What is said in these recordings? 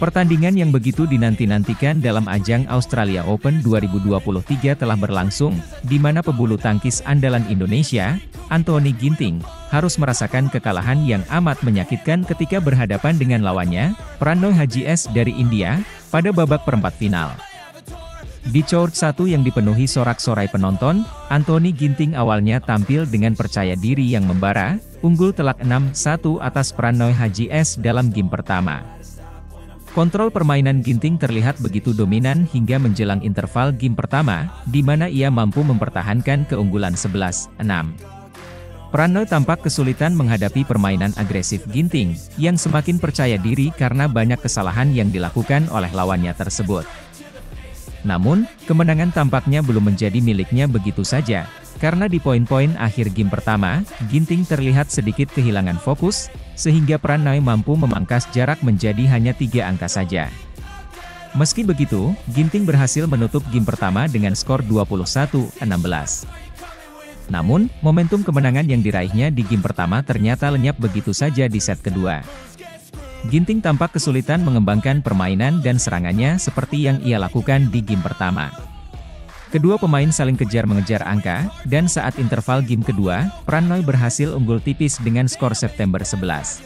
Pertandingan yang begitu dinanti-nantikan dalam ajang Australia Open 2023 telah berlangsung, di mana pebulu tangkis andalan Indonesia, Anthony Ginting, harus merasakan kekalahan yang amat menyakitkan ketika berhadapan dengan lawannya, Pranoy Haji S dari India, pada babak perempat final. Di court 1 yang dipenuhi sorak-sorai penonton, Anthony Ginting awalnya tampil dengan percaya diri yang membara, unggul telak 6-1 atas Pranoy Haji S dalam game pertama. Kontrol permainan Ginting terlihat begitu dominan hingga menjelang interval game pertama, di mana ia mampu mempertahankan keunggulan 11-6. Pranoy tampak kesulitan menghadapi permainan agresif Ginting, yang semakin percaya diri karena banyak kesalahan yang dilakukan oleh lawannya tersebut. Namun, kemenangan tampaknya belum menjadi miliknya begitu saja, karena di poin-poin akhir game pertama, Ginting terlihat sedikit kehilangan fokus, sehingga Pranay mampu memangkas jarak menjadi hanya tiga angka saja. Meski begitu, Ginting berhasil menutup game pertama dengan skor 21-16. Namun, momentum kemenangan yang diraihnya di game pertama ternyata lenyap begitu saja di set kedua. Ginting tampak kesulitan mengembangkan permainan dan serangannya seperti yang ia lakukan di game pertama. Kedua pemain saling kejar mengejar angka, dan saat interval game kedua, Pranoy berhasil unggul tipis dengan skor September 11.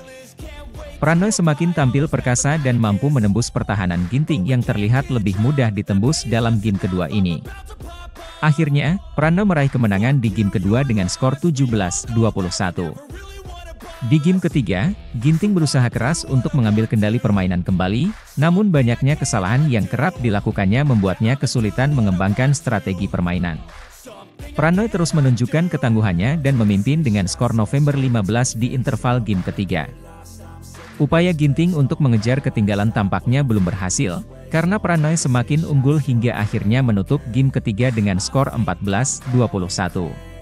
Pranoy semakin tampil perkasa dan mampu menembus pertahanan Ginting yang terlihat lebih mudah ditembus dalam game kedua ini. Akhirnya, Pranoy meraih kemenangan di game kedua dengan skor 17-21. Di game ketiga, Ginting berusaha keras untuk mengambil kendali permainan kembali, namun banyaknya kesalahan yang kerap dilakukannya membuatnya kesulitan mengembangkan strategi permainan. Pranoy terus menunjukkan ketangguhannya dan memimpin dengan skor November 15 di interval game ketiga. Upaya Ginting untuk mengejar ketinggalan tampaknya belum berhasil, karena Pranoy semakin unggul hingga akhirnya menutup game ketiga dengan skor 14-21.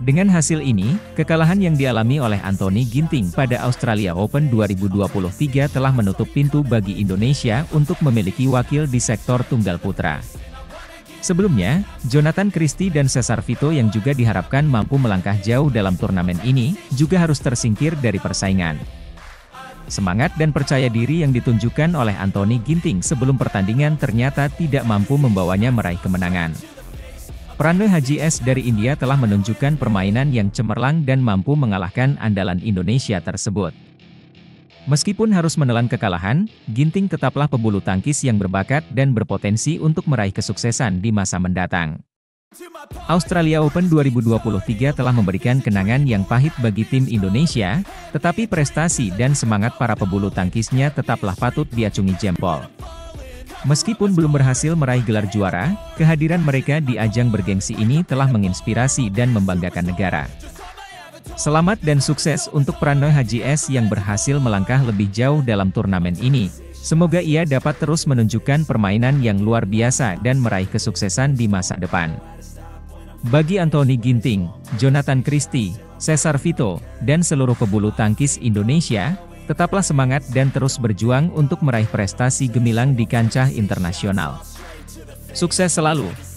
Dengan hasil ini, kekalahan yang dialami oleh Anthony Ginting pada Australia Open 2023 telah menutup pintu bagi Indonesia untuk memiliki wakil di sektor tunggal putra. Sebelumnya, Jonathan Christie dan Cesar Vito yang juga diharapkan mampu melangkah jauh dalam turnamen ini, juga harus tersingkir dari persaingan. Semangat dan percaya diri yang ditunjukkan oleh Anthony Ginting sebelum pertandingan ternyata tidak mampu membawanya meraih kemenangan. Pranoy Haji S dari India telah menunjukkan permainan yang cemerlang dan mampu mengalahkan andalan Indonesia tersebut. Meskipun harus menelan kekalahan, Ginting tetaplah pebulu tangkis yang berbakat dan berpotensi untuk meraih kesuksesan di masa mendatang. Australia Open 2023 telah memberikan kenangan yang pahit bagi tim Indonesia, tetapi prestasi dan semangat para pebulu tangkisnya tetaplah patut diacungi jempol. Meskipun belum berhasil meraih gelar juara, kehadiran mereka di ajang bergengsi ini telah menginspirasi dan membanggakan negara. Selamat dan sukses untuk Pranoy Haji S yang berhasil melangkah lebih jauh dalam turnamen ini. Semoga ia dapat terus menunjukkan permainan yang luar biasa dan meraih kesuksesan di masa depan. Bagi Anthony Ginting, Jonathan Christie, Cesar Vito, dan seluruh pebulu tangkis Indonesia, Tetaplah semangat dan terus berjuang untuk meraih prestasi gemilang di kancah internasional. Sukses selalu!